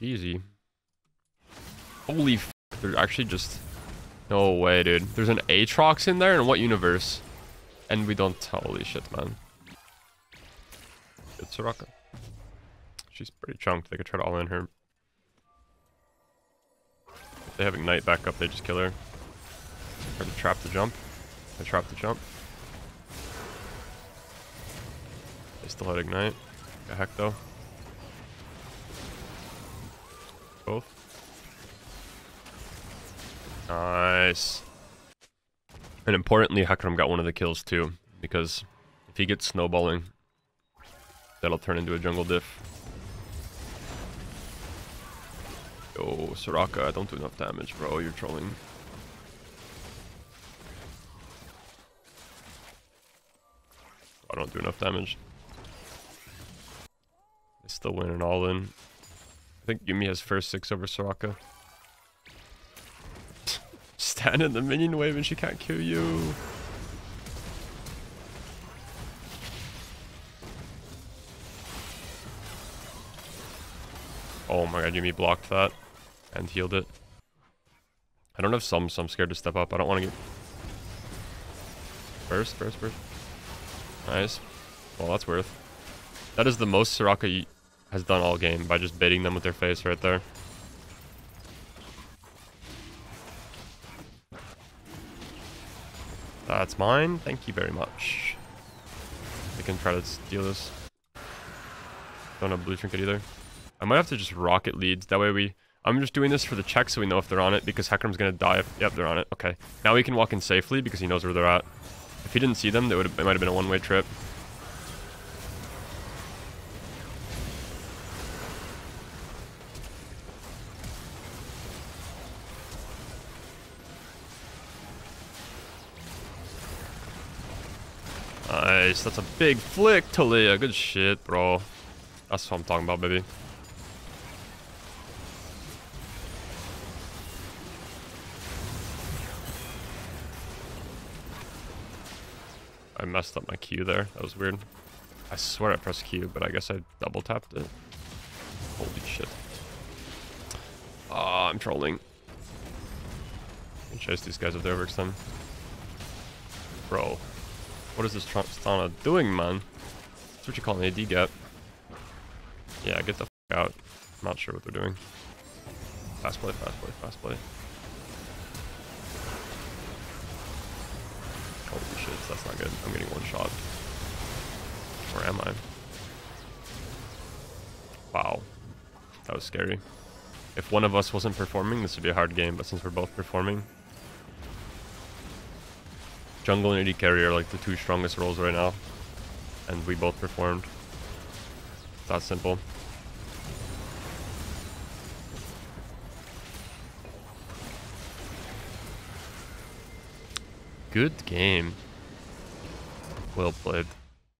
Easy. Holy f they're actually just... No way, dude. There's an Aatrox in there? In what universe? And we don't... Holy shit, man. Good Soraka. She's pretty chunked. They could try to all-in her. If they have Ignite back up, they just kill her. Try to trap the jump. They trap the jump. They still had Ignite. The heck, though. Both. Nice. And importantly, Hecarim got one of the kills too, because if he gets snowballing, that'll turn into a jungle diff. Yo, Soraka, I don't do enough damage, bro. You're trolling. I don't do enough damage. They still win an all-in. Think Yuumi has first six over Soraka. Stand in the minion wave and she can't kill you. Oh my god, Yuumi blocked that and healed it. I don't have some, so I'm scared to step up. I don't want to get... First, first, first. Nice. Well, that's worth. That is the most Soraka has done all game by just baiting them with their face right there. That's mine. Thank you very much. I can try to steal this. Don't have blue trinket either. I might have to just rocket leads. That way we... I'm just doing this for the check so we know if they're on it because Hecarim's gonna die if... Yep, they're on it. Okay. Now we can walk in safely because he knows where they're at. If he didn't see them, would it might have been a one-way trip. Nice. That's a big flick, Taliyah. Good shit, bro. That's what I'm talking about, baby. I messed up my Q there. That was weird. I swear I pressed Q, but I guess I double tapped it. Holy shit. Ah, oh, I'm trolling. Chase these guys if they overextend. Bro, what is this Tristana doing, man? That's what you call an AD get. Yeah, get the f out. I'm not sure what they're doing. Fast play, fast play, fast play. Holy shit, that's not good. I'm getting one shot. Where am I? Wow. That was scary. If one of us wasn't performing, this would be a hard game, but since we're both performing, Jungle and AD carry are like the two strongest roles right now. And we both performed. That simple. Good game. Well played.